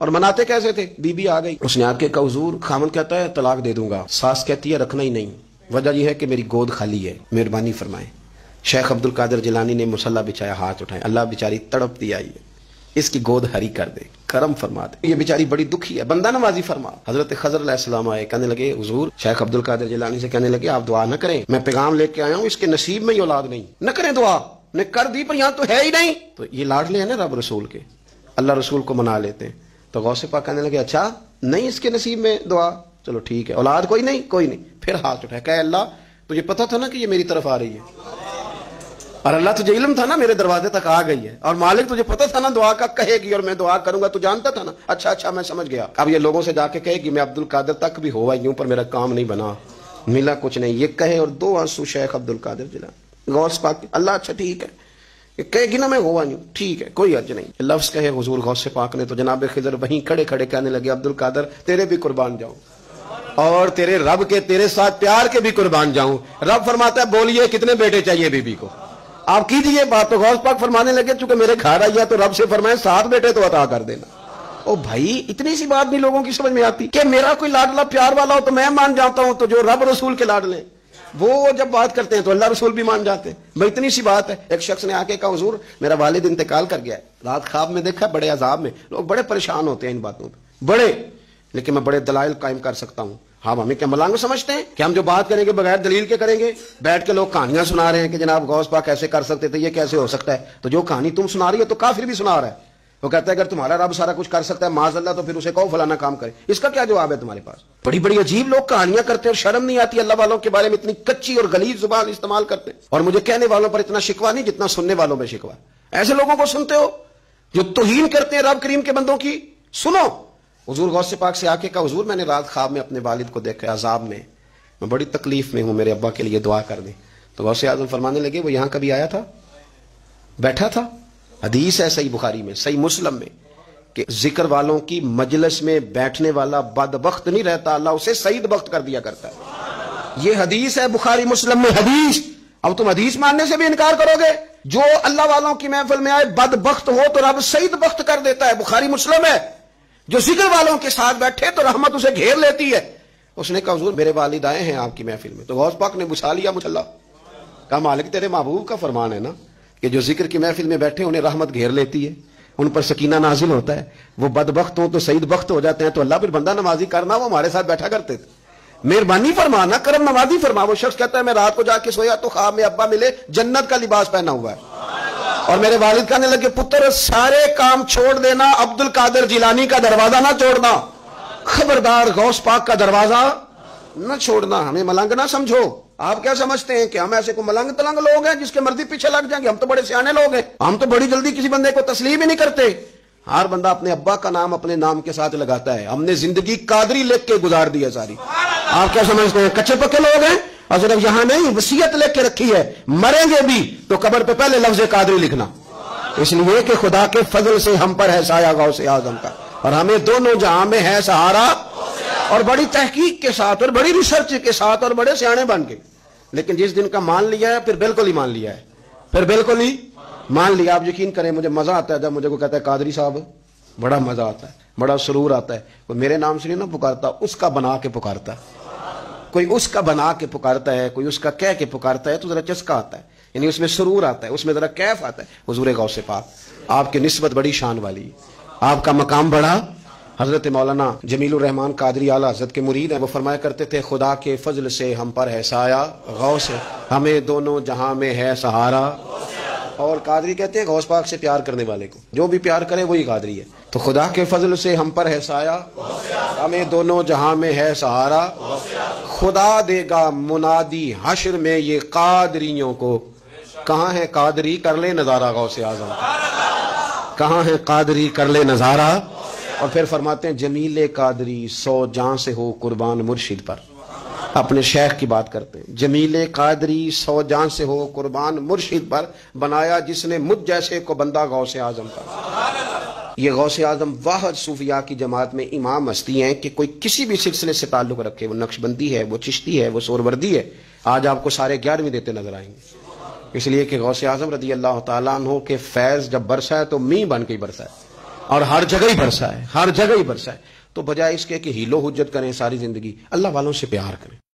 और मनाते कैसे थे? बीबी आ गई। उसने आके कहा हजूर खामन कहता है, तलाक दे दूँगा। सास कहती है, रखना ही नहीं। वजह यह है कि मेरी गोद खाली है। मेहरबानी फरमाए। शेख अब्दुल कादिर जिलानी ने मुसल्ला बिछाया हाथ उठाए। अल्लाह बेचारी तड़पती आई है। इसकी गोद हरी कर दे। करम फरमा दे। ये बेचारी बड़ी दुखी है। बंदा नमाजी फरमा। हज़रत खजर आए। कहने लगे, हजूर, शेख अब्दुल कादिर जिलानी से कहने लगे, आप दुआ न करें। मैं पैगाम लेके आया हूँ, इसके नसीब में ही औलाद नहीं। न करें दुआ। ने कर दी, पर यहाँ तो है ही नहीं। तो ये लाडले हैं ना रब रसूल के। अल्लाह रसूल को मना लेते हैं। तो गौसे पाक कहने लगे अच्छा नहीं इसके नसीब में दुआ। चलो ठीक है, औलाद कोई नहीं कोई नहीं। फिर हाथ उठाए कह, अल्लाह, तुझे पता था ना कि ये मेरी तरफ़ आ रही है? और अल्लाह तुझे इल्म था ना, मेरे दरवाजे तक आ गई है। और मालिक तुझे पता था ना दुआ का, कहेगी, और मैं दुआ करूँगा, तू जानता था ना? अच्छा अच्छा मैं समझ गया। अब ये लोगों से जाके कहेगी, मैं अब्दुल कादिर तक भी हुआ यूँ पर मेरा काम नहीं बना। मिला कुछ नहीं। ये कहे, और दो आँसू शेख अब्दुल कादिर जिला। गौस पाक, अल्लाह अच्छा ठीक है। कहेगी ना, मैं हुआ नहीं ठीक है, कोई अर्ज़ नहीं। लफ्ज कहे हजूर गौसे पाक ने तो जनाब खिजर वहीं खड़े खड़े कहने लगे, अब्दुल कादर, तेरे भी कुर्बान जाऊँ और तेरे रब के, तेरे साथ प्यार के भी कुर्बान जाऊँ। रब फरमाता है, बोलिए, कितने बेटे चाहिए बीबी को? आप कीजिए बात तो गौस पाक फरमाने लगे, चूँकि मेरे घर आइया तो रब से फरमाए, सात बेटे तो अता कर देना। ओ भाई, इतनी सी बात भी लोगों की समझ में आती कि मेरा कोई लाडला, प्यार वाला हो तो मैं मान जाता हूँ तो जो रब रसूल के लाडले वो जब बात करते हैं तो अल्लाह रसूल भी मान जाते हैं। भाई, इतनी सी बात है। एक शख्स ने आके कहा, हजूर, मेरा वालिद इंतकाल कर गया रात ख्वाब में देखा, बड़े अजाब में। लोग बड़े परेशान होते हैं इन बातों पर बड़े। लेकिन मैं बड़े दलाइल कायम कर सकता हूँ। हम हमें क्या मलांग समझते हैं? कि हम जो बात करेंगे, बगैर दलील के करेंगे? बैठ के लोग कहानियाँ सुना रहे हैं कि जनाब गौस पा कैसे कर सकते थे, ये कैसे हो सकता है? तो जो कहानी तुम सुना रही हो तो काफिर भी सुना रहा है। वो कहता है, अगर तुम्हारा रब सारा कुछ कर सकता है माजल्ला तो फिर उसे कहो, फलाना काम करे। इसका क्या जवाब है तुम्हारे पास? बड़ी बड़ी अजीब लोग कहानियाँ करते हैं और शर्म नहीं आती अल्लाह वालों के बारे में, इतनी कच्ची और गलीज ज़ुबान इस्तेमाल करते हैं। और मुझे कहने वालों पर इतना शिकवा नहीं जितना सुनने वालों में शिकवा। ऐसे लोगों को सुनते हो, जो तोहीन करते हैं रब करीम के बंदों की? सुनो। हजूर गौस पाक से आके कहा, हजूर, मैंने रात ख्वाब में अपने वालिद को देखा अजाब में। मैं बड़ी तकलीफ़ में हूँ, मेरे अब्बा के लिए दुआ कर दे। तो गौस आज़म फरमाने लगे, वो यहाँ कभी आया था? बैठा था? हदीस है सही बुखारी में, सही मुस्लिम में, कि ज़िक्र वालों की मजलस में बैठने वाला बदबख्त नहीं रहता, अल्लाह उसे सईद वक्त कर दिया करता है। ये हदीस है बुखारी मुस्लिम में, हदीस। अब तुम हदीस मानने से भी इनकार करोगे, जो अल्लाह वालों की महफिल में आए, बदबख्त हो तो रब सईद वक्त कर देता है, बुखारी मुस्लिम है। जो ज़िक्र वालों के साथ बैठे तो रहमत उसे घेर लेती है। उसने कहा, हजूर, मेरे वालिद आए हैं आपकी महफिल में। तो गौस पाक ने बुछा लिया मुसल्ला कहा, मालिक, तेरे महबूब का फरमान है ना? कि जो ज़िक्र की महफिल में बैठे उन्हें रहमत घेर लेती है। उन पर सकीना नाजिल होता है। वो बदबख्त हो तो सईद बख्त हो जाते हैं तो अल्लाह फिर बंदा नमाजी करना, वो हमारे साथ बैठा करते थे। मेहरबानी फरमाना करम नमाजी फरमा। वो शख्स कहता है, मैं रात को जाके सोया तो खाब में अब्बा मिले, जन्नत का लिबास पहना हुआ है। और मेरे वालिद कहने लगे, पुत्र, सारे काम छोड़ देना, अब्दुल कादिर जिलानी का दरवाज़ा ना छोड़ना। खबरदार, गौस पाक का दरवाज़ा ना छोड़ना। हमें मलंग ना समझो। आप क्या समझते हैं कि हम ऐसे को मलंग तलंग लोग हैं जिसके मर्ज़ी पीछे लग जाएँगे? हम तो बड़े सियाने लोग हैं। हम तो बड़ी जल्दी किसी बंदे को तस्लीम ही नहीं करते। हर बंदा अपने अब्बा का नाम अपने नाम के साथ लगाता है। हमने ज़िंदगी कादरी लिख के गुजार दी है सारी। आप क्या समझते हैं? कच्चे पक्के लोग हैं? और सिर्फ़ यहाँ नहीं वसीयत लेके रखी है। मरेंगे भी तो कबर पे पहले लफ्ज कादरी लिखना। इसलिए कि खुदा के फजल से हम पर है साया गाँव से आज़म का। और हमें दोनों जहाँ में है सहारा और बड़ी तहकीक के साथ, और बड़ी रिसर्च के साथ, और बड़े सियाणे बन के। लेकिन जिस दिन का मान लिया है, फिर बिल्कुल ही मान लिया है। फिर बिल्कुल ही मान लिया। आप यकीन करें, मुझे मज़ा आता है जब मुझे को कहता है, कादरी साहब, बड़ा मज़ा आता है, बड़ा सुरूर आता है। कोई मेरे नाम से नहीं ना पुकारता, उसका बना के पुकारता कोई उसका बना के पुकारता है, कोई उसका कह के पुकारता है तो जरा चस्का आता है। यानी उसमें सुरूर आता है, उसमें जरा कैफ आता है। हजूर गौ से पाक, आपकी नस्बत बड़ी शान वाली। आपका मकाम बड़ा हज़रत मौलाना जमील रहमान कादरी आला हज़रत के मुरीद है। वो फरमाया करते थे, खुदा के फजल से हम पर है साया गौ से हमें दोनों जहाँ में है सहारा। और कादरी कहते हैं, गौस पाक से प्यार करने वाले को। जो भी प्यार करे, वही कादरी है। तो खुदा के फजल से हम पर है साया, हमें दोनों जहाँ में है सहारा। खुदा देगा मुनादी हशर में ये कादरियों को। कहा है कादरी? कर ले नज़ारा गौ से आज़म। कहा है कादरी? कर ले नज़ारा। और फिर फरमाते हैं, जमीले कादरी, सौ जान से हो कुर्बान मुर्शिद पर। अपने शेख की बात करते हैं। जमील कादरी, सौ जान से हो कुर्बान मुर्शिद पर बनाया जिसने मुझ जैसे को बंदा गौ से आज़म का ये गौ से आज़म वाहद सूफिया की जमात में इमाम हस्ती हैं कि कोई किसी भी सिलसिले से ताल्लुक रखे। वो नक्शबंदी है, वो चिश्ती है, वो सोरवर्दी है। आज आपको सारे ग्यारहवीं देते नज़र आएँगे। इसलिए कि गौ से आज़म रदी अल्लाह तु के फैज जब बरसा है तो मी बन के बरसा है। और हर जगह ही बरसा है, हर जगह ही बरसा है। तो बजाय इसके कि हीलो हुज्जत करें सारी ज़िंदगी, अल्लाह वालों से प्यार करें।